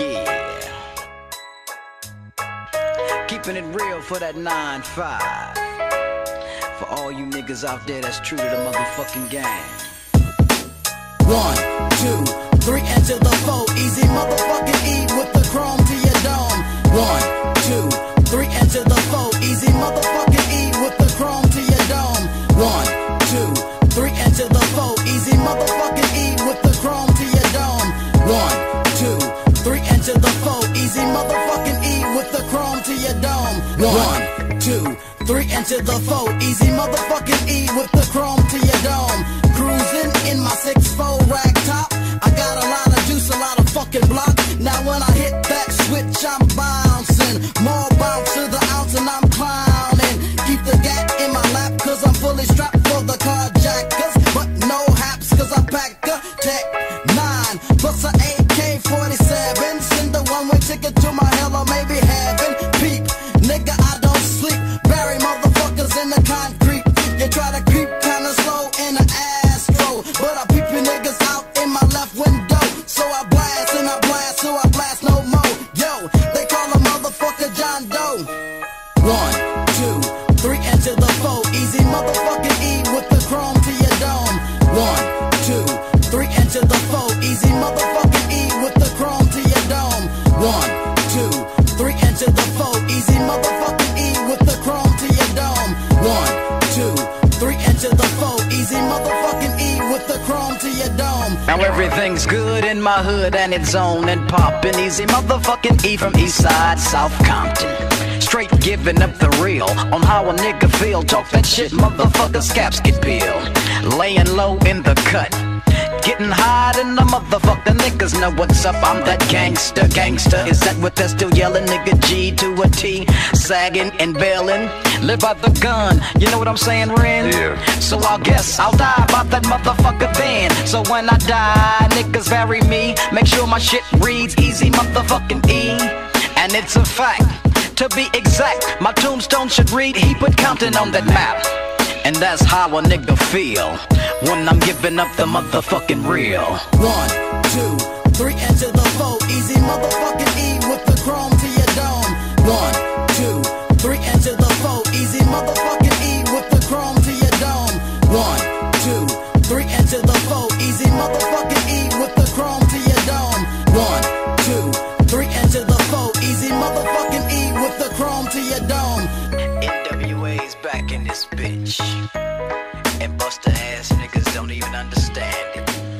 Yeah. Keeping it real for that 9 5. For all you niggas out there that's true to the motherfucking game. One, two, three, enter the foe. Eazy motherfucking E with the chrome to your dome. One, two, three, enter the foe. Eazy motherfucking One, two, three, enter the four. Eazy motherfucking E with the chrome to your dome. Cruising in my six four rag top. I got a lot of juice, a lot of fucking block. Now when I hit that switch, I'm bouncing. More bounce to the ounce and I'm clowning. Keep the gat in my lap, cause I'm fully strapped for the carjackers. But no haps, cause I pack a tech nine plus a AK chrome to your dome. Now everything's good in my hood and it's on and poppin'. Eazy motherfucking E from East Side, South Compton. Straight giving up the real on how a nigga feel. Talk that shit, motherfucker, scaps get peeled. Laying low in the cut. Getting high in the motherfucker niggas know what's up. I'm that gangster, gangster. Is that what they're still yelling? Nigga G to a T, sagging and bailing. Live by the gun, you know what I'm saying, Ren? Yeah. So I guess I'll die about that motherfucker then. So when I die, niggas bury me. Make sure my shit reads Eazy motherfucking E. And it's a fact, to be exact, my tombstone should read he put Compton on that map. And that's how a nigga feel when I'm giving up the motherfucking real. One, two, chrome to your dome. NWA's back in this bitch. And buster ass niggas don't even understand it.